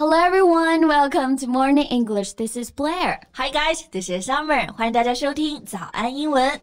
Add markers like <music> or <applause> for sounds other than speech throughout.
Hello everyone, welcome to Morning English. This is Blair. Hi guys, this is Summer. 欢迎大家收听早安英文。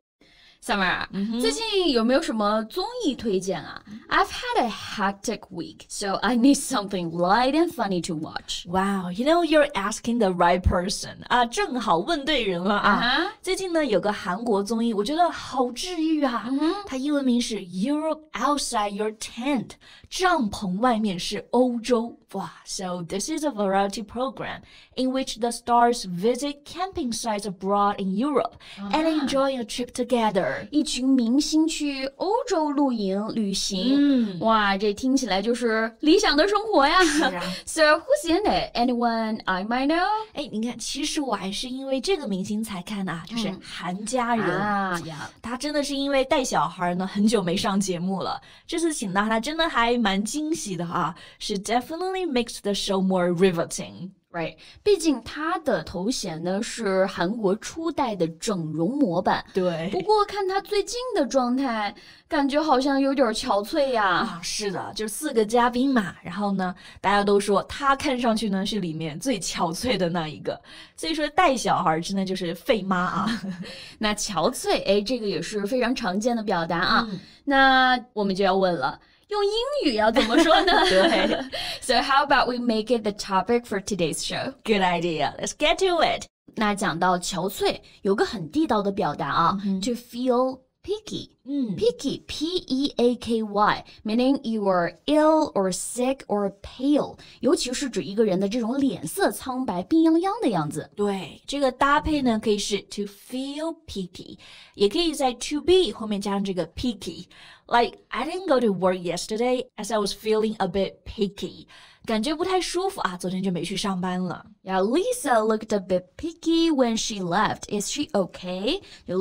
Summer，、最近有没有什么综艺推荐啊？I've had a hectic week, so I need something light and funny to watch. Wow, you know you're asking the right person 啊，正好问对人了啊。啊哈最近呢有个韩国综艺，我觉得好治愈啊。它英文名是 Europe Outside Your Tent，帐篷外面是欧洲。 哇，So this is a variety program in which the stars visit camping sites abroad in Europe and enjoy a trip together. 一群明星去欧洲露营旅行，哇，这听起来就是理想的生活呀。啊 So <laughs> who's in it? Anyone I might know? 哎，你看，其实我还是因为这个明星才看啊，就是韩家人。啊呀，他真的是因为带小孩呢，很久没上节目了。这次请到他，真的还蛮惊喜的啊，是 definitely Makes the show more riveting。Right，毕竟他的头衔呢是韩国初代的整容模板。对不过看他最近的状态，感觉好像有点憔悴呀。啊，是的，就四个嘉宾嘛，然后呢，大家都说他看上去呢是里面最憔悴的那一个，所以说带小孩真的就是费妈啊。<laughs> 那憔悴，哎，这个也是非常常见的表达啊。那我们就要问了，用英语要怎么说呢？对。So <laughs> <laughs> how about we make it the topic for today's show? Good idea. Let's get to it. 那讲到憔悴，有个很地道的表达啊、mm-hmm.，to feel peaky. Mm. Peaky, P E A K Y, meaning you are ill or sick or pale，尤其是指一个人的这种脸色苍白、病殃殃的样子。对，这个搭配呢，可以是 to feel peaky，也可以在 to be 后面加上这个 peaky。like I didn't go to work yesterday as I was feeling a bit peaky，感觉不太舒服啊，昨天就没去上班了。Yeah, Lisa looked a bit peaky when she left. Is she okay? 就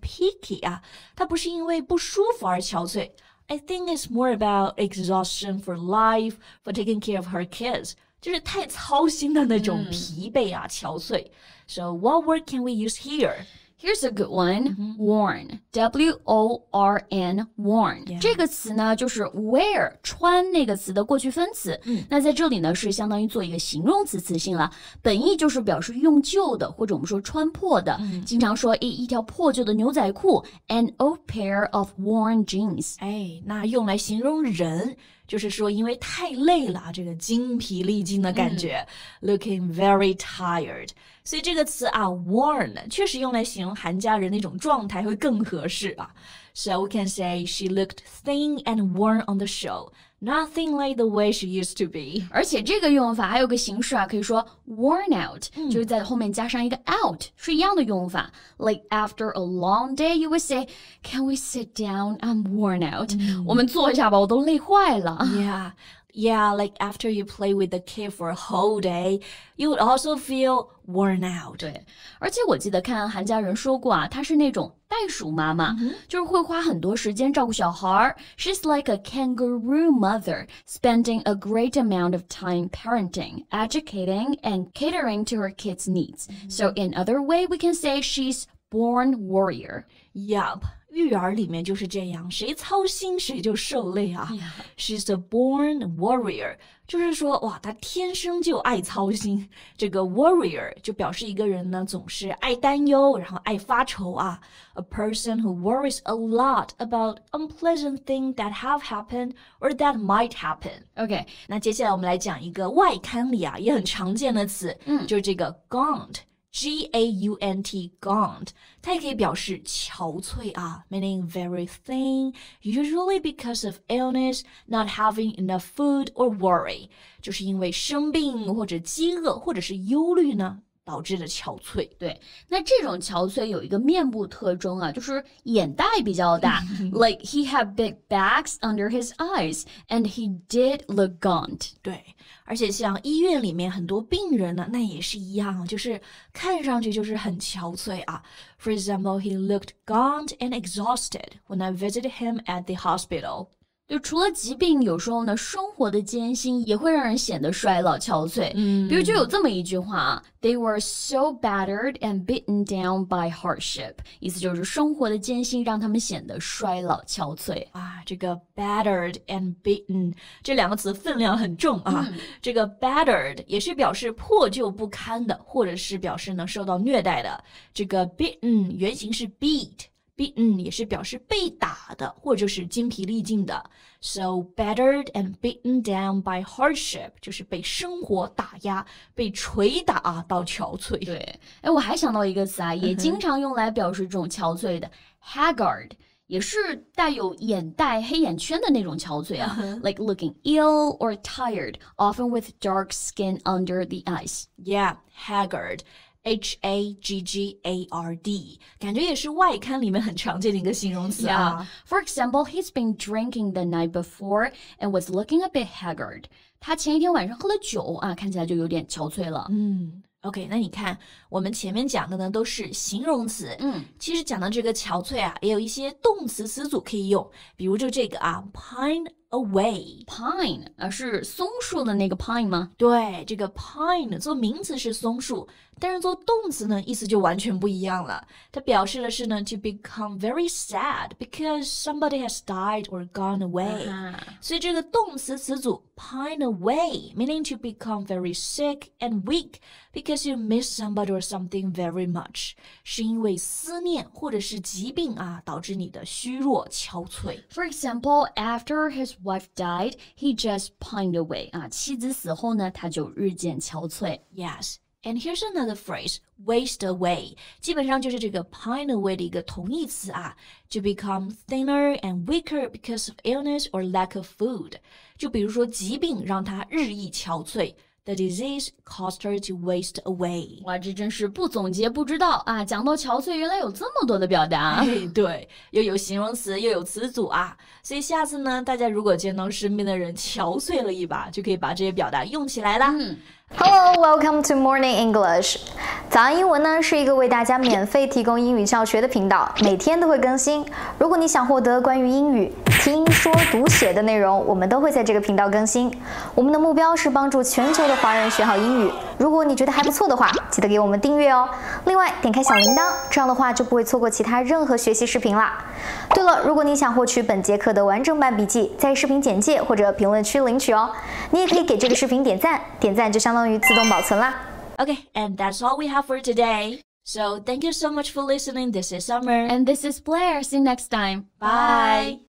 peaky 啊，他不是因为不舒服而憔悴。I think it's more about exhaustion for life, for taking care of her kids. 就是太操心的那种疲惫啊、憔悴。So what word can we use here? Here's a good one. Worn. W O R N. Worn. 这个词呢，就是 wear 穿那个词的过去分词。那在这里呢，是相当于做一个形容词词性了。本意就是表示用旧的，或者我们说穿破的。经常说一一条破旧的牛仔裤，an old pair of worn jeans。哎，那用来形容人，就是说因为太累了，这个精疲力尽的感觉、l o o k i n g very tired。所以这个词啊，worn 确实用来形容韩家人那种状态会更合适啊。So we can say she looked thin and worn on the show, nothing like the way she used to be. 而且这个用法还有个形式啊，可以说 worn out，、就是在后面加上一个 out，是一样的用法。Like after a long day, you would say, "Can we sit down? I'm worn out." 我们坐下吧，我都累坏了。 Yeah. Yeah, like after you play with the kid for a whole day, you would also feel worn out. 对，而且我记得看韩佳人说过啊，她是那种袋鼠妈妈，mm hmm. 就是会花很多时间照顾小孩儿。She's like a kangaroo mother, spending a great amount of time parenting, educating, and catering to her kids' needs. -hmm. So in other way, we can say she's born worrier. Yup. 育儿里面就是这样，谁操心谁就受累啊。She's a born worrier，就是说哇，她天生就爱操心。这个 worrier 就表示一个人呢总是爱担忧，然后爱发愁啊。A person who worries a lot about unpleasant things that have happened or that might happen. OK，那接下来我们来讲一个外刊里啊也很常见的词，嗯，就是这个 gaunt。G A U N T gaunt，它也可以表示憔悴啊，meaning very thin, usually because of illness, not having enough food or worry，就是因为生病或者饥饿或者是忧虑呢 导致的憔悴。对，那这种憔悴有一个面部特征啊，就是眼袋比较大，like <laughs> he had big bags under his eyes and he did look gaunt。对，而且像医院里面很多病人呢，那也是一样，就是看上去就是很憔悴啊。For example, he looked gaunt and exhausted when I visited him at the hospital. 就除了疾病，有时候呢，生活的艰辛也会让人显得衰老憔悴。嗯，比如就有这么一句话啊，They were so battered and beaten down by hardship，意思就是生活的艰辛让他们显得衰老憔悴啊。这个 battered and beaten 这两个词分量很重啊。这个 battered 也是表示破旧不堪的，或者是表示呢受到虐待的。这个 beaten 原型是 beat。beaten 也是表示被打的，或者是精疲力尽的。So battered and beaten down by hardship 就是被生活打压、被捶打到憔悴。对，哎，我还想到一个词啊，也经常用来表示这种憔悴的，haggard，也是带有眼袋、黑眼圈的那种憔悴啊，like looking ill or tired, often with dark skin under the eyes. Yeah, haggard. H A G G A R D，感觉也是外刊里面很常见的一个形容词啊。Yeah. For example, he's been drinking the night before and was looking a bit haggard. 他前一天晚上喝了酒啊，看起来就有点憔悴了。嗯。OK，那你看，我们前面讲的呢都是形容词，嗯，其实讲的这个憔悴啊，也有一些动词词组可以用，比如就这个啊，pine。 away pine 啊，是松树的那个 pine 吗？对，这个 pine 做名词是松树，但是做动词呢，意思就完全不一样了。它表示的是呢，to become very sad because somebody has died or gone away。所以这个动词词组 pine away，meaning to become very sick and weak because you miss somebody or something very much，是因为思念或者是疾病啊，导致你的虚弱憔悴。For example, after his wife died, he just pined away. 啊，妻子死后呢，他就日渐憔悴。Yes. And here's another phrase, waste away，基本上就是这个 pine away 的一个同义词啊，to become thinner and weaker because of illness or lack of food。就比如说疾病让他日益憔悴。 The disease caused her to waste away。哇，这真是不总结不知道啊！讲到憔悴，原来有这么多的表达。<laughs> 对，又有形容词，又有词组啊！所以下次呢，大家如果见到身边的人憔悴了一把，就可以把这些表达用起来啦。Hello, welcome to Morning English。早安英文呢是一个为大家免费提供英语教学的频道，每天都会更新。如果你想获得关于英语听说读写的内容，我们都会在这个频道更新。我们的目标是帮助全球的华人学好英语。如果你觉得还不错的话，记得给我们订阅哦。另外，点开小铃铛，这样的话就不会错过其他任何学习视频啦。对了，如果你想获取本节课的完整版笔记，在视频简介或者评论区领取哦。你也可以给这个视频点赞，点赞就相当于自动保存啦。Okay, and that's all we have for today. So thank you so much for listening. This is Summer. And this is Blair. See you next time. Bye.